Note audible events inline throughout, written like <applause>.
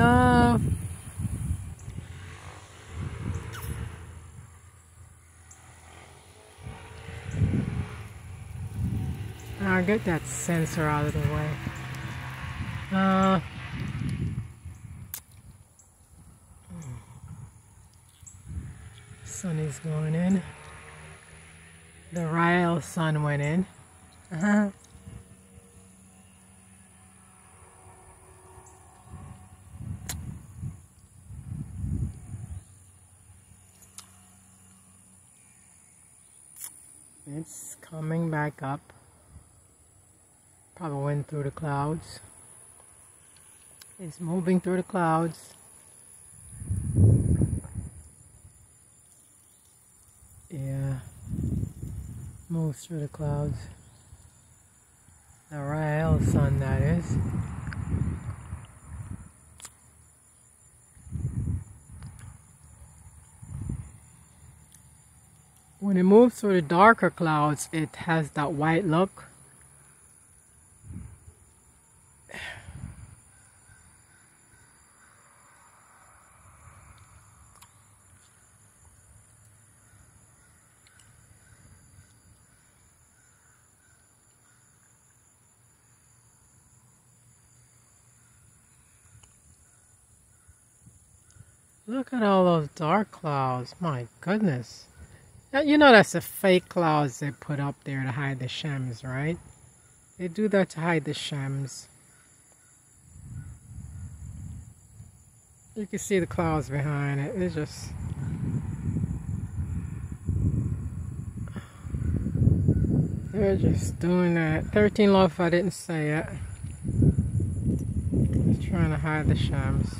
I'll get that sensor out of the way. Uh, sun is going in. The rail sun went in. <laughs> It's coming back up. Probably went through the clouds. It's moving through the clouds. Yeah. Moves through the clouds. The real sun, that is. When it moves through the darker clouds, it has that white look. Look at all those dark clouds. My goodness. You know that's the fake clouds they put up there to hide the shams, right? They do that to hide the shams. You can see the clouds behind it. It's just... They're just doing that. 13 love I didn't say it. Just trying to hide the shams.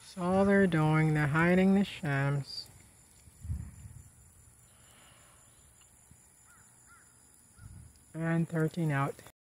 That's all they're doing. They're hiding the shems. And 13 out.